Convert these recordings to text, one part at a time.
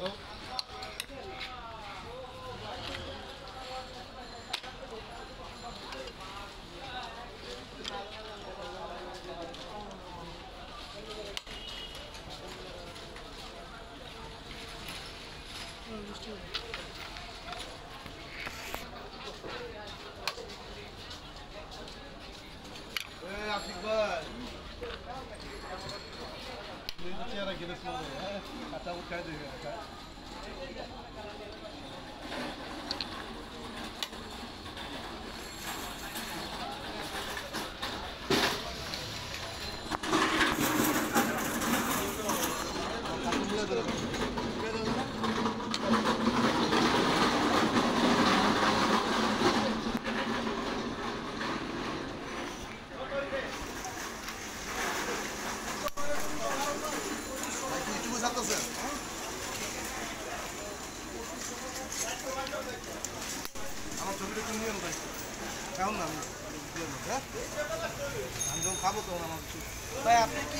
Oh. Didn't tinha get a Guinness movie? I. ছাড়তেছেন আমার ছবিটা তুমি নিয়ে নেবেন কেমন না? হ্যাঁ? আমি যখন খাব তখন আমার ভাই, আপনি কি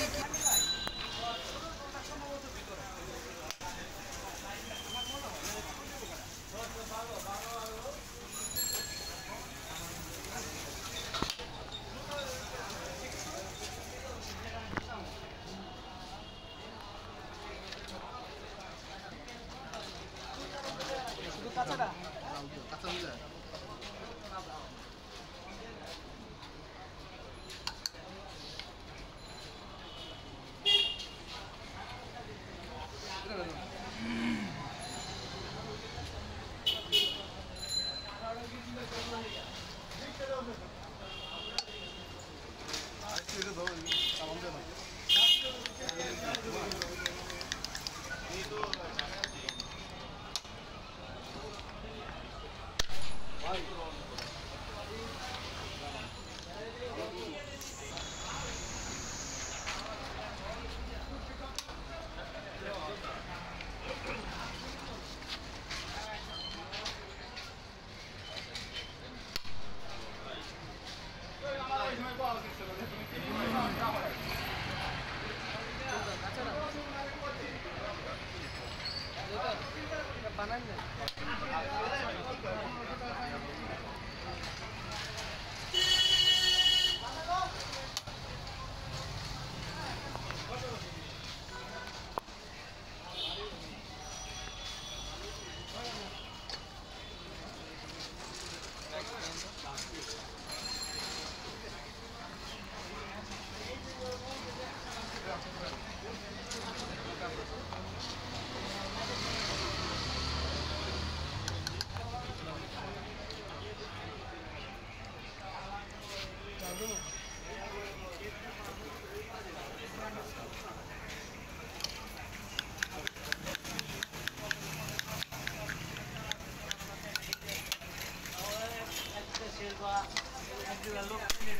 la loca tiene el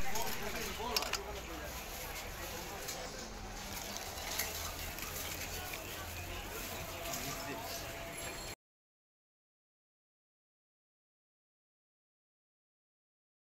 bolo.